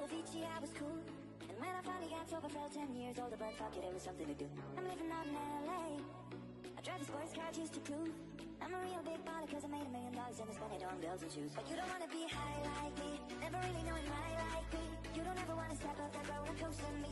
Avicii, I was cool. And when I finally got sober, felt 10 years older, but fuck it, it was something to do. I'm living out in LA. I drive this sports car I to prove. I'm a real big baller cause I made a million dollars and I spent it on bills and shoes. But you don't wanna be high like me, never really knowing why like me. You don't ever wanna step off that roller coaster me.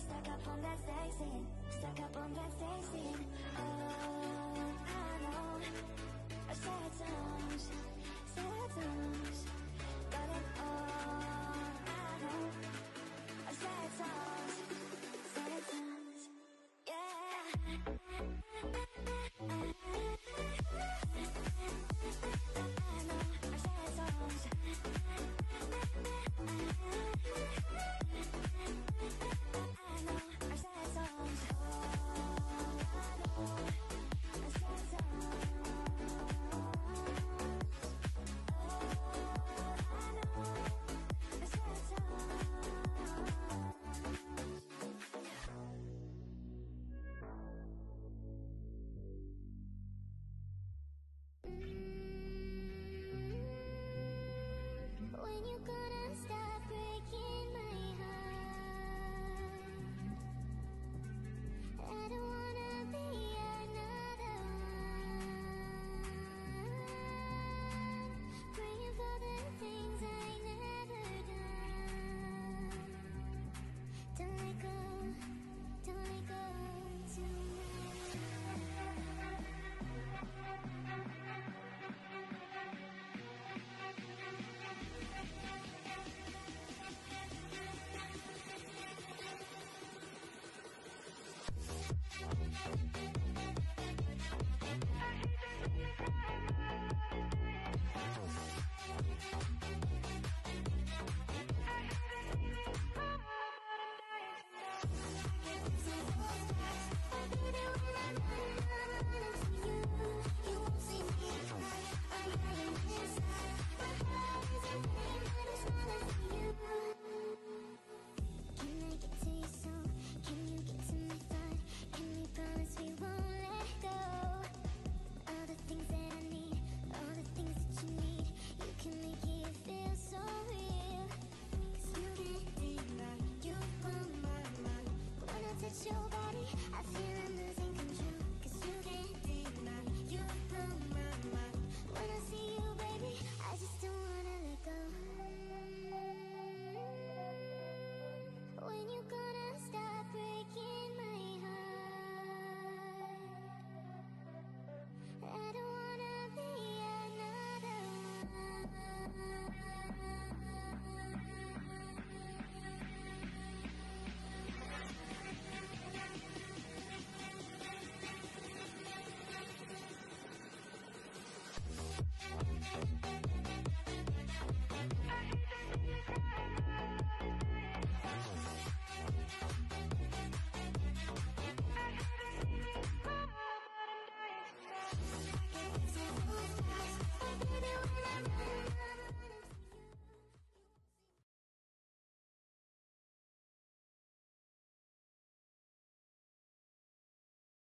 stuck up on that sex Stuck up on that sex Oh, I know. Sad songs, sad songs Hey.